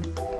Bye.